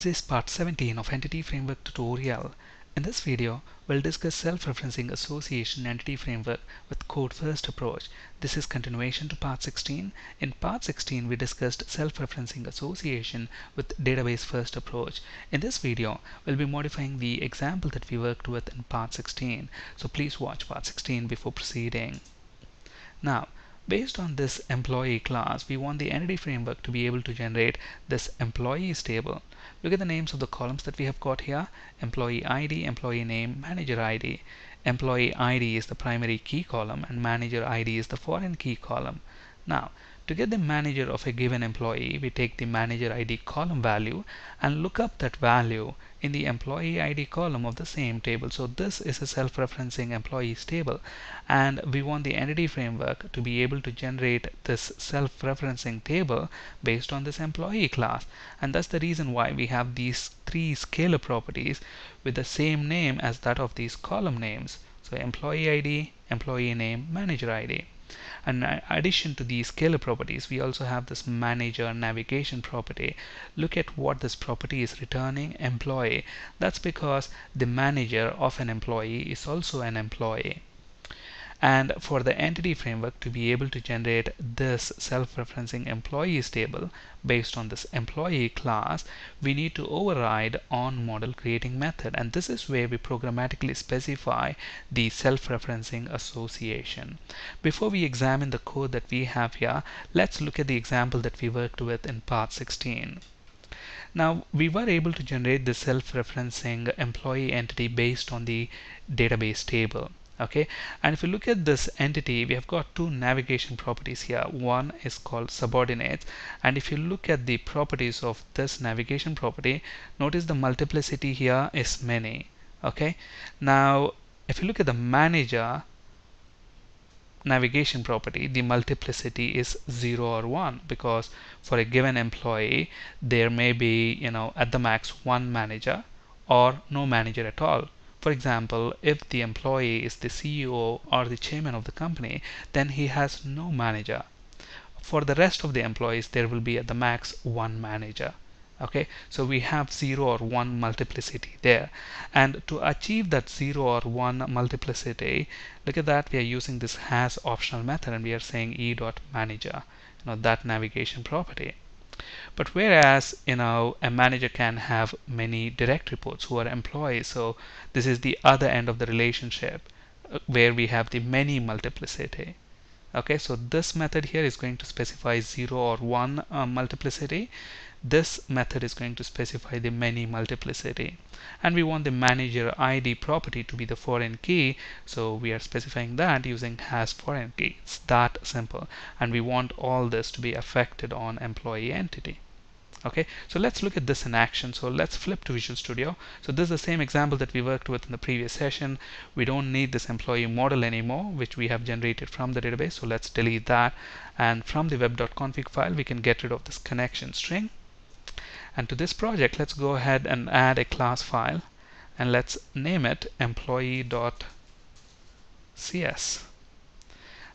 This is part 17 of Entity Framework tutorial. In this video, we'll discuss self-referencing association entity framework with code first approach. This is continuation to part 16. In part 16, we discussed self-referencing association with database first approach. In this video, we'll be modifying the example that we worked with in part 16. So please watch part 16 before proceeding. Now, Based on this employee class, we want the entity framework to be able to generate this employees table. Look at the names of the columns that we have got here. Employee ID, employee name, manager ID. Employee ID is the primary key column and manager ID is the foreign key column. Now, to get the manager of a given employee, we take the manager ID column value and look up that value in the employee ID column of the same table. So this is a self-referencing employees table and we want the entity framework to be able to generate this self-referencing table based on this employee class. And that's the reason why we have these three scalar properties with the same name as that of these column names. So employee ID, employee name, manager ID. And in addition to these scalar properties, we also have this manager navigation property. Look at what this property is returning employee. That's because the manager of an employee is also an employee and for the entity framework to be able to generate this self-referencing employees table based on this employee class we need to override on model creating method. And this is where we programmatically specify the self-referencing association. Before we examine the code that we have here let's look at the example that we worked with in part 16 now we were able to generate the self-referencing employee entity based on the database table okay? And if you look at this entity we have got two navigation properties here. One is called subordinates. And if you look at the properties of this navigation property notice the multiplicity here is many. Okay? Now if you look at the manager navigation property the multiplicity is 0 or 1 because for a given employee there may be you know at the max one manager or no manager at all for example, if the employee is the CEO or the chairman of the company, then he has no manager. For the rest of the employees, there will be at the max one manager. Okay, so we have 0 or 1 multiplicity there. And to achieve that 0 or 1 multiplicity, look at that, we are using this has optional method and we are saying e dot manager, you know, that navigation property. But whereas, you know, a manager can have many direct reports who are employees, so this is the other end of the relationship uh, where we have the many multiplicity. Okay, so this method here is going to specify 0 or 1 uh, multiplicity. This method is going to specify the many multiplicity. And we want the manager ID property to be the foreign key. So we are specifying that using has foreign key. It's that simple. And we want all this to be affected on employee entity okay so let's look at this in action so let's flip to Visual Studio so this is the same example that we worked with in the previous session we don't need this employee model anymore which we have generated from the database so let's delete that and from the web.config file we can get rid of this connection string and to this project let's go ahead and add a class file and let's name it employee.cs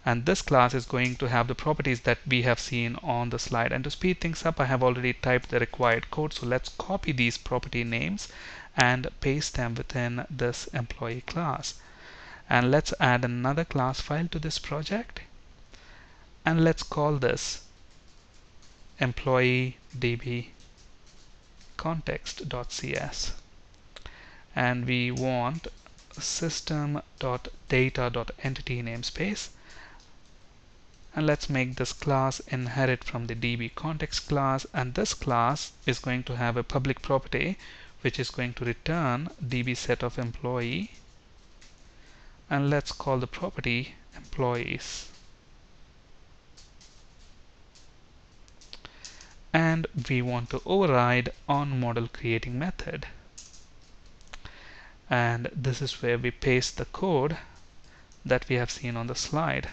and this class is going to have the properties that we have seen on the slide. And to speed things up I have already typed the required code. So let's copy these property names and paste them within this employee class. And let's add another class file to this project. And let's call this employee db context.cs and we want system.data.entity namespace. And let's make this class inherit from the db context class. And this class is going to have a public property which is going to return db set of employee. And let's call the property employees and we want to override on model creating method and this is where we paste the code that we have seen on the slide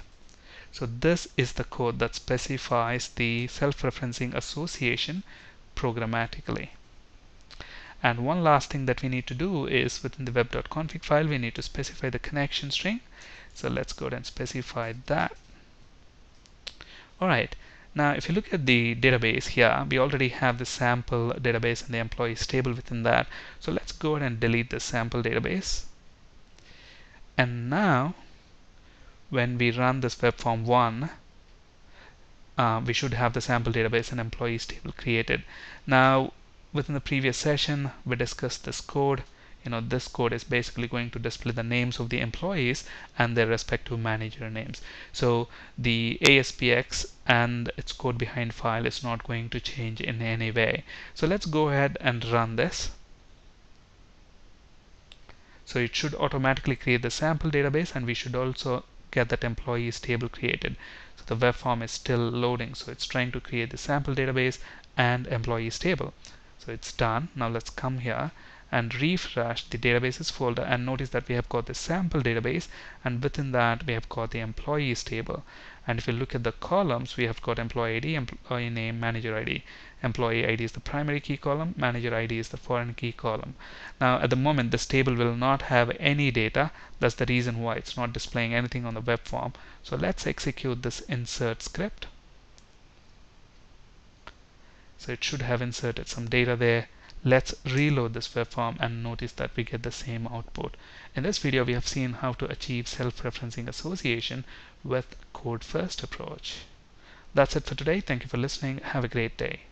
so this is the code that specifies the self-referencing association programmatically. And one last thing that we need to do is within the web.config file, we need to specify the connection string. So let's go ahead and specify that. Alright, Now if you look at the database here, we already have the sample database and the employees table within that. So let's go ahead and delete the sample database. And now when we run this web form 1, uh, we should have the sample database and employees table created. Now within the previous session we discussed this code you know this code is basically going to display the names of the employees and their respective manager names. So the ASPX and its code behind file is not going to change in any way. So let's go ahead and run this. So it should automatically create the sample database and we should also get that employees table created. So the web form is still loading. So it's trying to create the sample database and employees table. So it's done. Now let's come here and refresh the databases folder and notice that we have got the sample database and within that we have got the employees table. And if you look at the columns we have got employee ID, employee name, manager ID employee ID is the primary key column manager ID is the foreign key column. Now at the moment this table will not have any data. That's the reason why it's not displaying anything on the web form. So let's execute this insert script. So it should have inserted some data there Let's reload this web form and notice that we get the same output. In this video we have seen how to achieve self-referencing association with code first approach. That's it for today. Thank you for listening. Have a great day.